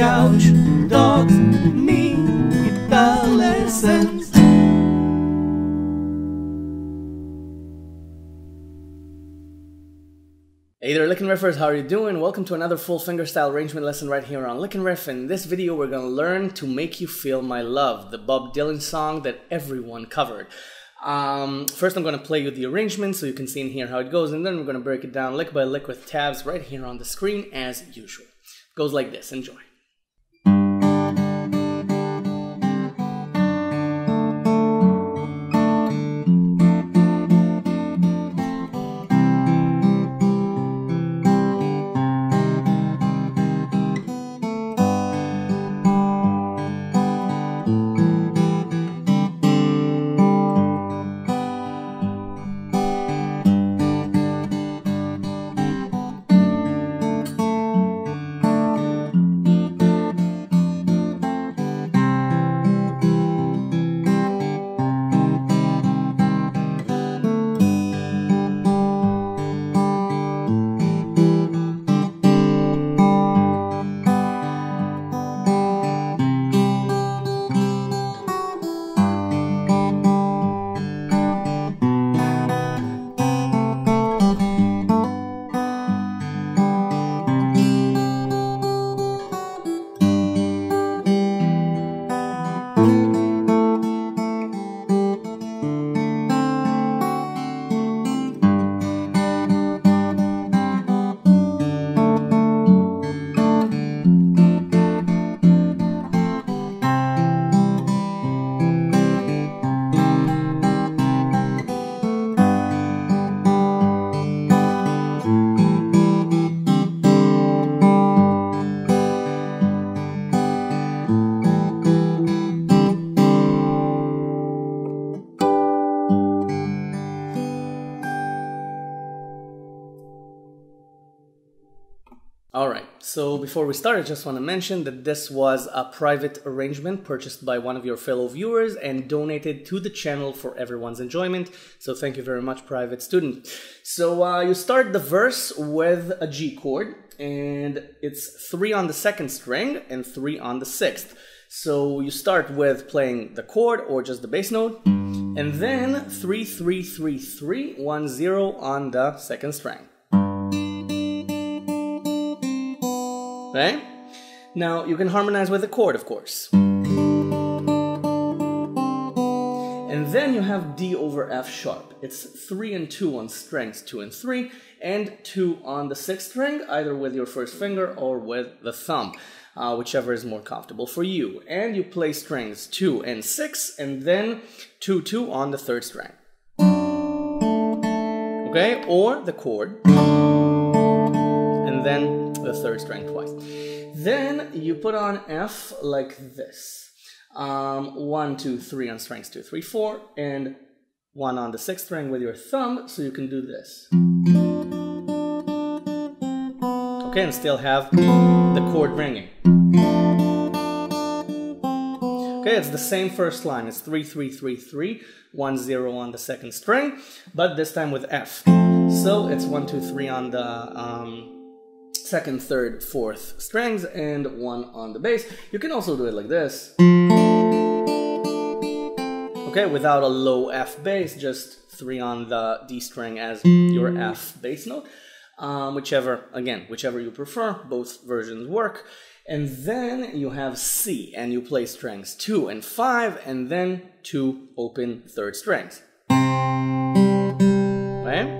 couch, dogs, guitar lessons. Hey there, Lick and Riffers, how are you doing? Welcome to another full fingerstyle arrangement lesson right here on Lick and Riff. In this video, we're gonna learn to make you feel my love, the Bob Dylan song that everyone covered. Um, first, I'm gonna play you the arrangement so you can see in here how it goes, and then we're gonna break it down lick by lick with tabs right here on the screen as usual. It goes like this. Enjoy. So before we start, I just want to mention that this was a private arrangement purchased by one of your fellow viewers and donated to the channel for everyone's enjoyment. So thank you very much, private student. So uh, you start the verse with a G chord, and it's three on the second string and three on the sixth. So you start with playing the chord or just the bass note, and then three, three, three, three, one, zero on the second string. Right? Now you can harmonize with the chord, of course. And then you have D over F sharp. It's 3 and 2 on strings 2 and 3, and 2 on the 6th string, either with your first finger or with the thumb, uh, whichever is more comfortable for you. And you play strings 2 and 6, and then 2 2 on the 3rd string. Okay, or the chord, and then the third string twice. Then you put on F like this. Um, one, two, three on strings two, three, four, and one on the sixth string with your thumb, so you can do this. Okay, and still have the chord ringing. Okay, it's the same first line. It's three, three, three, three, one, zero on the second string, but this time with F. So it's one, two, three on the um, second, third, fourth strings, and one on the bass. You can also do it like this. Okay, without a low F bass, just three on the D string as your F bass note. Um, whichever, again, whichever you prefer, both versions work. And then you have C, and you play strings two and five, and then two open third strings. Right?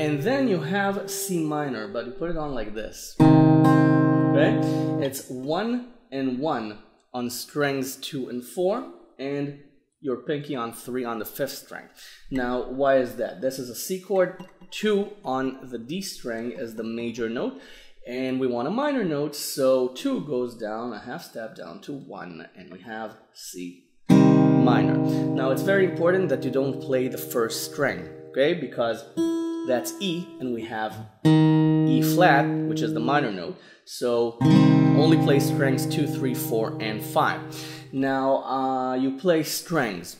And then you have C minor, but you put it on like this. Okay? It's one and one on strings two and four, and your pinky on three on the fifth string. Now, why is that? This is a C chord, two on the D string is the major note, and we want a minor note, so two goes down a half step down to one, and we have C minor. Now, it's very important that you don't play the first string, okay? Because that's E, and we have E flat, which is the minor note. So only play strings 2, 3, 4, and 5. Now uh, you play strings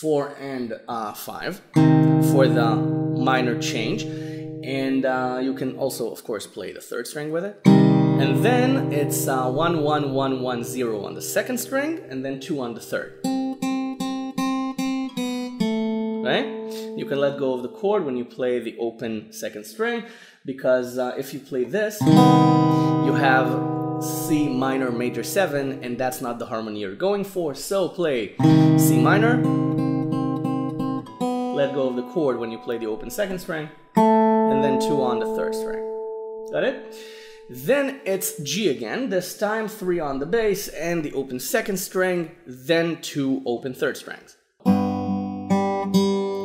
4 and uh, 5 for the minor change. And uh, you can also, of course, play the third string with it. And then it's uh, 1 1 1 1 0 on the second string, and then 2 on the third. Right? You can let go of the chord when you play the open second string, because uh, if you play this, you have C minor major 7, and that's not the harmony you're going for. So play C minor, let go of the chord when you play the open second string, and then 2 on the third string. Got it? Then it's G again, this time 3 on the bass and the open second string, then 2 open third strings.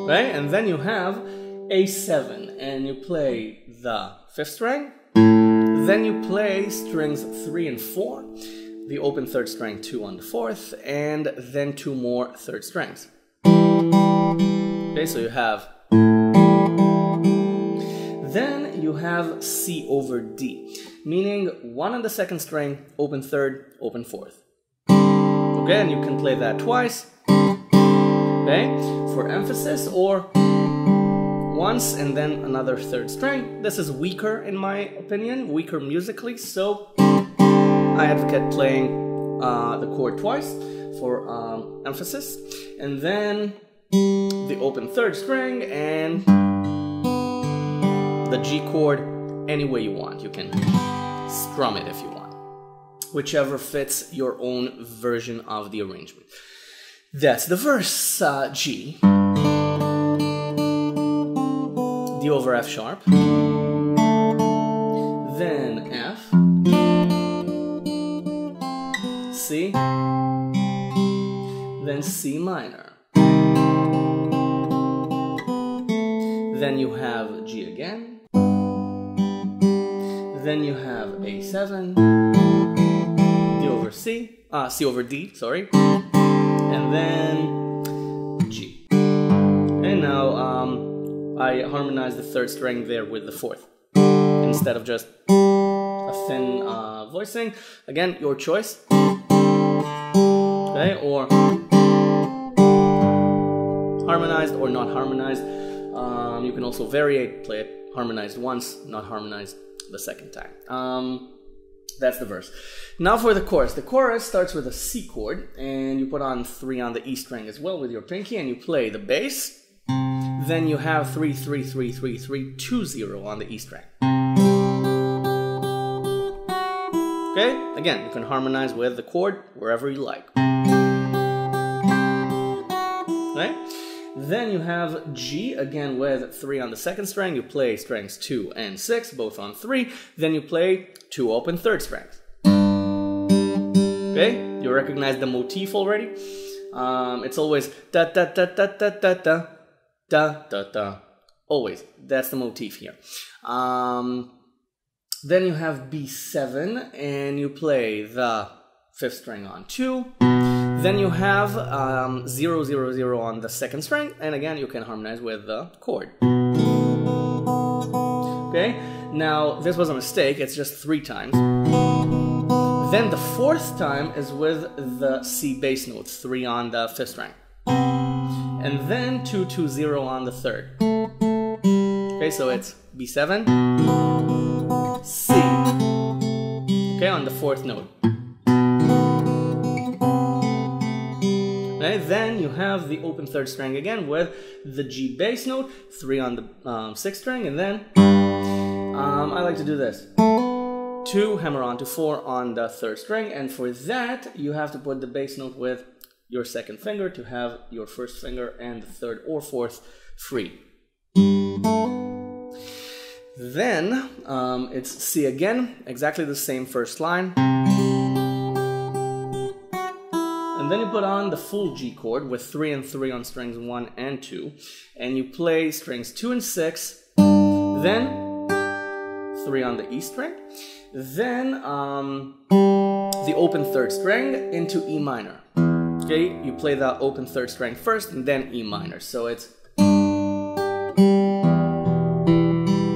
Right? And then you have A7 and you play the fifth string, then you play strings 3 and 4, the open third string 2 on the fourth, and then two more third strings. Okay, so you have then you have C over D, meaning one on the second string, open third, open fourth. Okay, and you can play that twice. Okay, for emphasis or once and then another third string. This is weaker in my opinion, weaker musically, so I advocate playing uh, the chord twice for um, emphasis, and then the open third string and the G chord any way you want. You can strum it if you want, whichever fits your own version of the arrangement. That's the verse uh, G. D over F sharp. Then F. C. Then C minor. Then you have G again. Then you have A7, D over C, uh, C over D, sorry, and then G. And now um, I harmonize the third string there with the fourth instead of just a thin uh, voicing. Again, your choice. Okay, or harmonized or not harmonized. Um, you can also vary it, play it harmonized once, not harmonized the second time. Um, that's the verse. Now for the chorus. The chorus starts with a C chord, and you put on three on the E string as well with your pinky, and you play the bass. Then you have three, three, three, three, three, two, zero on the E string. Okay? Again, you can harmonize with the chord wherever you like. Right? Then you have G again with 3 on the second string. You play strings 2 and 6, both on 3. Then you play two open third strings. Okay? You recognize the motif already? Um, it's always da da da da da da da da da da. Always. That's the motif here. Um, then you have B7 and you play the fifth string on 2. Then you have um, 0, 0, 0 on the second string, and again you can harmonize with the chord. Okay, now this was a mistake, it's just three times. Then the fourth time is with the C bass notes, 3 on the fifth string. And then 2, 2, 0 on the third. Okay, so it's B7, C. Okay, on the fourth note. You have the open third string again with the G bass note, three on the um, sixth string, and then um, I like to do this. Two hammer on to four on the third string, and for that you have to put the bass note with your second finger to have your first finger and the third or fourth free. Then um, it's C again, exactly the same first line. And then you put on the full G chord with 3 and 3 on strings 1 and 2. And you play strings 2 and 6, then 3 on the E string, then um, the open third string into E minor. Okay, you play the open third string first and then E minor. So it's.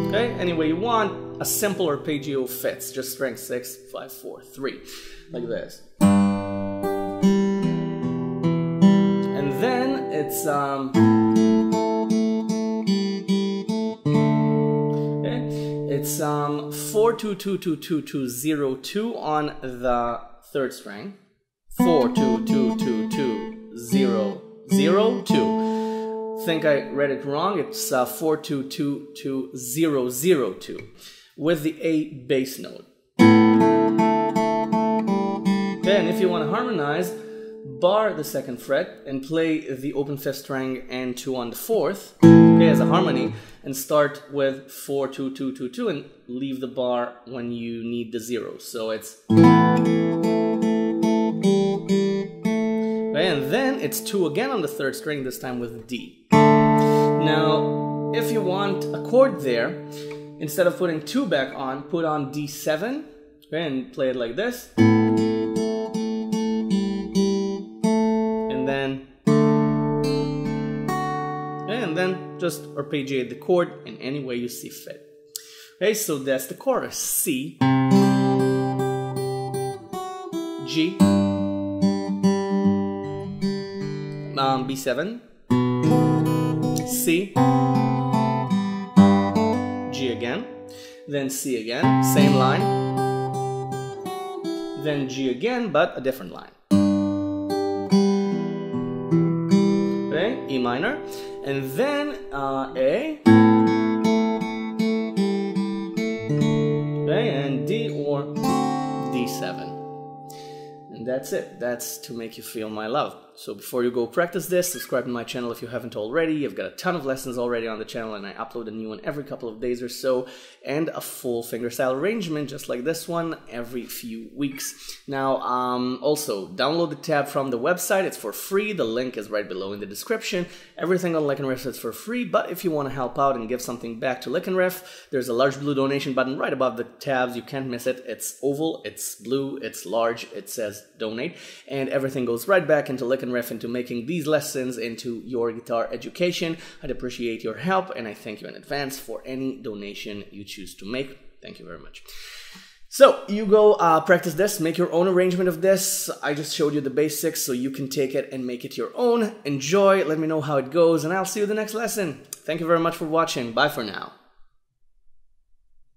Okay, any way you want, a simple arpeggio fits. Just string 6, 5, 4, 3, like this. It's um okay It's um four two two two two two zero two on the third string. Four two two two two zero zero two. Think I read it wrong. It's uh, four two two two zero zero two with the A bass note. Then, if you want to harmonize, bar the second fret and play the open fifth string and two on the fourth, okay, as a harmony, and start with four, two, two, two, two, and leave the bar when you need the zero. So it's okay, and then it's two again on the third string, this time with D. Now, if you want a chord there, instead of putting two back on, put on D7, okay, and play it like this. Just arpeggiate the chord in any way you see fit. Okay, so that's the chorus. C, G, um, B7, C, G again, then C again, same line, then G again, but a different line. Okay, E minor, and then uh, A, and D or D7. And that's it. That's to make you feel my love. So before you go practice this, subscribe to my channel if you haven't already. I've got a ton of lessons already on the channel and I upload a new one every couple of days or so and a full fingerstyle arrangement just like this one every few weeks. Now, um, also download the tab from the website. It's for free. The link is right below in the description. Everything on Lick and Riff is for free, but if you want to help out and give something back to Lick and Riff, there's a large blue donation button right above the tabs. You can't miss it. It's oval, it's blue, it's large, it says donate, and everything goes right back into Lick and Riff into making these lessons into your guitar education. I'd appreciate your help and I thank you in advance for any donation you choose to make. Thank you very much. So you go uh, practice this, make your own arrangement of this. I just showed you the basics so you can take it and make it your own. Enjoy, let me know how it goes, and I'll see you the next lesson. Thank you very much for watching. Bye for now.